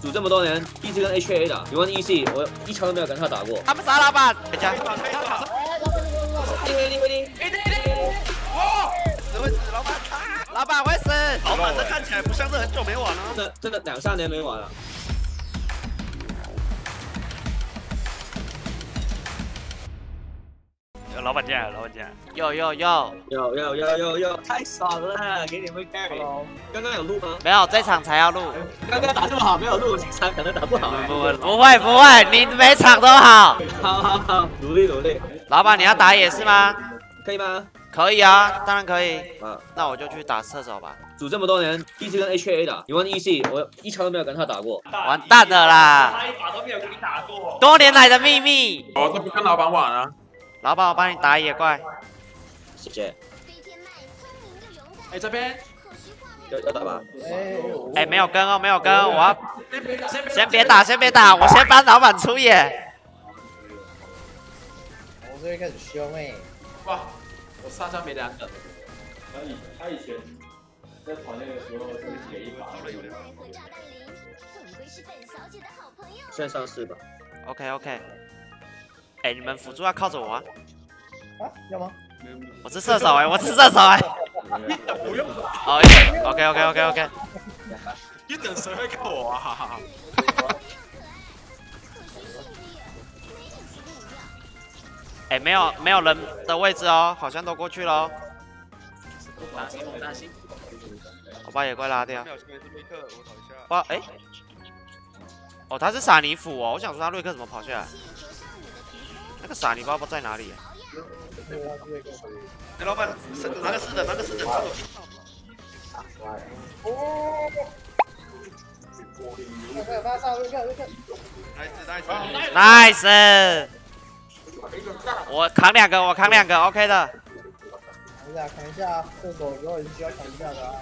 组这么多年一直跟 HA 打，你问 EC，我一枪都没有跟他打过。他们杀老板，回家。哇！死会死，老板！老板会死。老板这看起来不像是很久没玩了。真的真的两三年没玩了。老板进来，老板进来。有有有有有有有有，太爽了！给你们 carry。刚刚有录吗？没有，这场才要录。刚刚打这么好，没有录，这场可能打不好。不会不会不会，你每场都好。好好好，努力努力。老板，你要打野是吗？可以吗？可以啊，当然可以。啊，那我就去打射手吧。组这么多年，EC 跟 HA 打，你问 EC，我一枪都没有跟他打过。完蛋了啦！他一把都没有跟你打过。多年来的秘密。哦，这不跟老板玩啊？老板，我帮你打野怪。谢谢。哎，这边要要打吗？哎，没有跟哦，没有跟，我要先别打，先别打，我先帮老板出野。我这边开始凶哎！哇，我杀伤没两个。他以他以前在团练的时候是写一把，现在上是吧。OK OK。哎，你们辅助要靠着我啊！啊，要吗？我是射手哎，我是射手 哎。你等不用。哦，OK OK OK OK。你等谁会靠我啊？哈哈哈。哎，没有没有人的位置哦，好像都过去了哦。我把野怪拉掉。哇，哎。哦，他是傻尼斧哦，我想说他瑞克怎么跑下来？那个傻泥包包在哪里？哎，老板，拿个四等，拿个四等，射手兵。哦。快发上，瑞克瑞克。nice。我扛两个，我扛两个，OK 的。扛一下，扛一下，射手有时候也是需要扛一下的啊。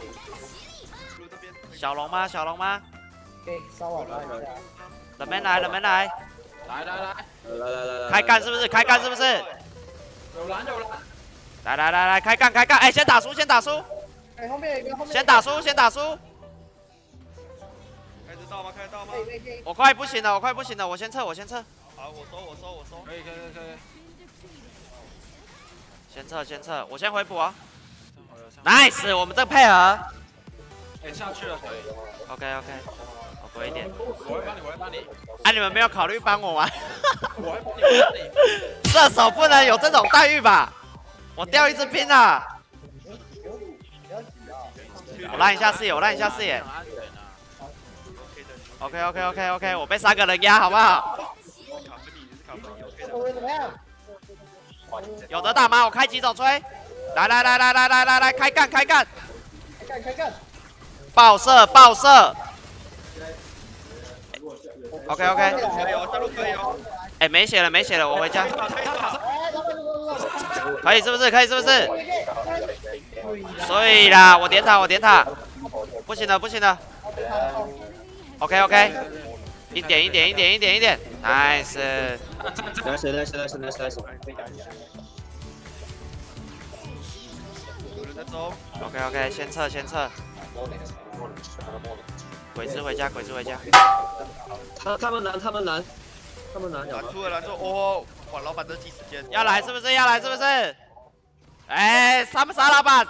小龙吗？小龙吗？可以稍晚拉一下。冷门来，冷门来。来来来，来来来来，开干是不是？开干是不是？有蓝有蓝。来来来来，开干开干！哎，先打输，先打输。哎，后面一个，后面。先打输，先打输。开得到吗？开得到吗？我快不行了，我快不行了，我先撤，我先撤。好，我收，我收，我收。可以可以可以。先撤，先撤，我先回补啊。Nice，我们这配合。哎，下去了可以。OK OK，我回一点。我会帮你，我会帮你。啊，你们没有考虑帮我吗？我会帮你，我帮你。射手不能有这种待遇吧？我掉一只兵了。我拉一下视野，我拉一下视野。OK OK OK OK，我被三个人压，好不好？有的打吗？我开几手吹。来来来来来来来来，开干开干。开干开干。爆射爆射。OK OK。可以哦，下路可以哦。哎，没血了没血了，我回家。可以是不是？可以是不是？所以啦，我点塔我点塔。不行了不行了。OK OK。一点一点一点一点一点，nice。nice nice nice nice nice。有人在走。OK OK，先撤先撤。鬼子回家，鬼子回家。他他们难，他们难，他们难。拦住了，拦住！哦，哇，老板这记时间。要来是不是？要来是不是？哎，杀不杀老板？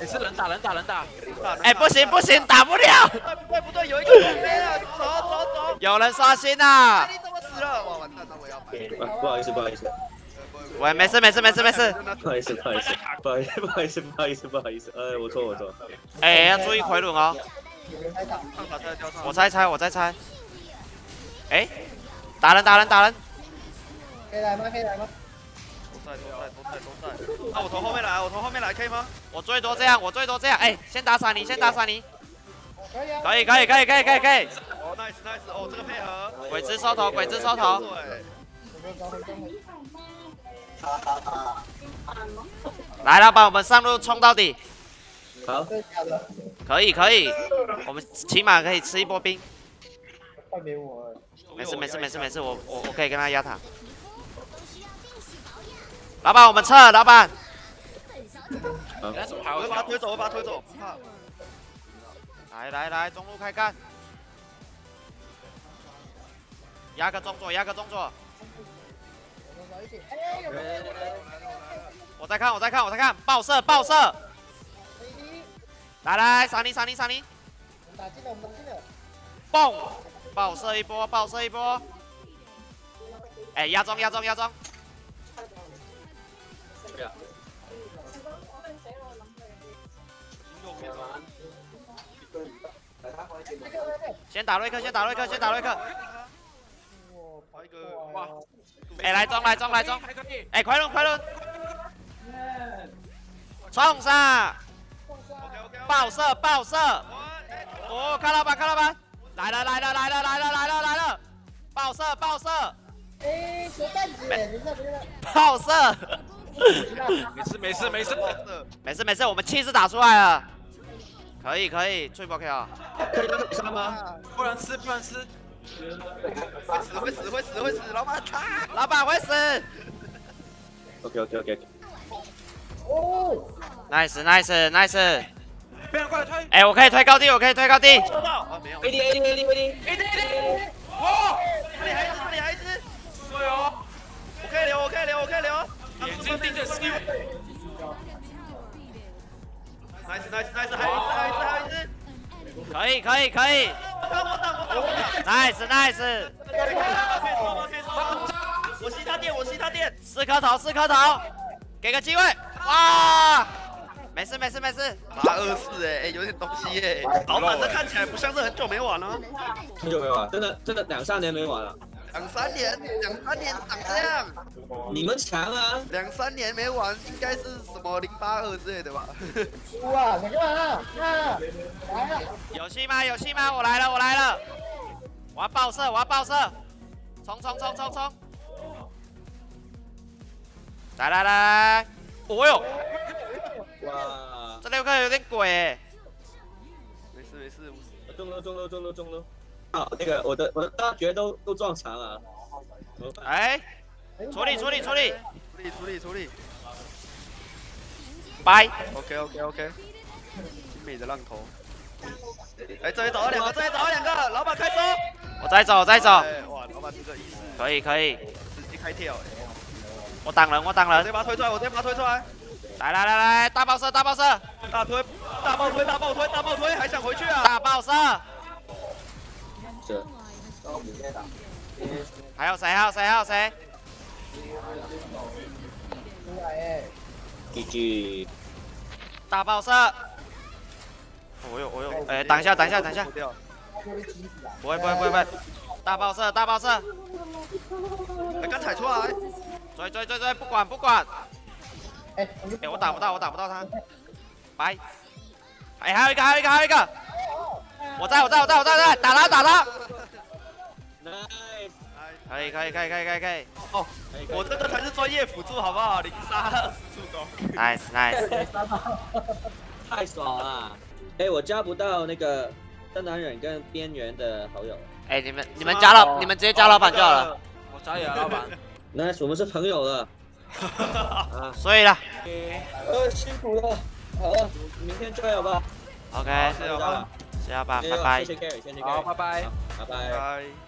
哎，是人打人打人打。哎，不行不行，打不了。不对不对，有一个人飞了，走走走。有人刷新啊！你怎么死了？哇，完蛋，那我要买。不好意思不好意思。喂，没事没事没事没事。不好意思不好意思不好意思不好意思不好意思不好意思，哎，我错我错。哎，要注意回轮哦。我猜猜，我再猜。哎，打人打人打人！可以来吗？可以来吗？都在都在都在都在。那我从后面来，我从后面来可以吗？我最多这样，我最多这样。哎，先打闪你，先打闪你。可以啊。可以可以可以可以可以可以。哦，nice nice，哦，这个配合。鬼子收头，鬼子收头。来，老板，我们上路冲到底。好。可以可以，我们起码可以吃一波兵。快没我了。没事没事没事没事，我我我可以跟他压塔。老板，我们撤，老板。我把他推走，我把他推走。来来来，中路开干。压个中左，压个中左。我在看，我在看，我在看，爆射，爆射！来来，闪你，闪你，闪你！我们打进了，我们打进了，蹦！爆射一波，爆射一波！哎，压中，压中，压中！先打瑞克，先打瑞克，先打瑞克！哇，哎，来中，来中，来中！哎，快轮，快轮！冲上！爆射，爆射！哦，看到吧，看到吧！来了，来了，来了，来了，来了，来了！爆射，爆射，哎，小蛋姐，等一下，等一下，爆射！没事没事没事，没事没事，我们气势打出来了。可以可以，吹波 K 啊！可以让杀吗？不能吃不能吃，会死会死会死会死，老板他。老板会死？OK OK OK。哦，！Nice nice nice！被人过来推，哎，我可以推高地，我可以推高地。收到啊没有。AD AD AD AD。哎对对，哇，这里还有一只，这里还有一只。对哦，我。可以留，我。可以留，我。可以留。眼睛盯着 Q，nice nice nice，还有一只，还有一只，还有一只。可以可以可以我。挡我。挡我。挡我。挡。！Nice nice！我。吸他电，我。吸他电。四颗头四颗头，给个机会！哇！没事没事没事。八二四哎哎，有点东西哎。老板这看起来不像是很久没玩了。很久没玩，真的真的两三年没玩了。两三年，两三年长这样。你们强啊！两三年没玩，应该是什么零八二之类的吧？哇，你干嘛？啊，来了，有戏吗？有戏吗？我来了我来了！我要爆射我要爆射！冲冲冲冲冲！来来来来！哦哟，哇，这六个有点鬼欸。没事没事，中了中了中了中了！啊，那个我的我的大绝都都撞墙了。哎，处理处理处理！处理处理处理。拜！OK OK OK，精美的浪头。哎，这里找了两个，这里找了两个，老板开收。我再走我再走，哎哇，老板这个意思可以可以，直接开跳。哎我挡人我挡人我直接。把他推出来，我直接把他推出来。来来来来，大爆射大爆射大推，大爆推，大爆推，大爆推，还想回去啊？大爆射！是还有谁？还有谁？还有谁？出来哎，GG。大爆射！我有我有，哎，等一下等一下等一下，不会不会不会不会，大爆射大爆射！哎，刚踩出来。追追追追，不管不管！哎，哎，我打不到我打不到他，拜！哎，还有一个还有一个还有一个，我在我在我在我在我在，打他打他！Nice。可以可以可以可以可以可以哦，我这个才是专业辅助，好不好？零杀二十助攻。，nice nice，太爽了！哎，我加不到那个 tân 男人跟边缘的好友。哎，你们你们加老你们直接加老板就好了，。我加油，老板。Nice，我们是朋友了。啊，所以啦呃，辛苦了。好了，明天加油吧。，OK，加油吧加油拜拜谢。谢 Gary，谢谢 Gary。好，拜拜。拜拜。拜。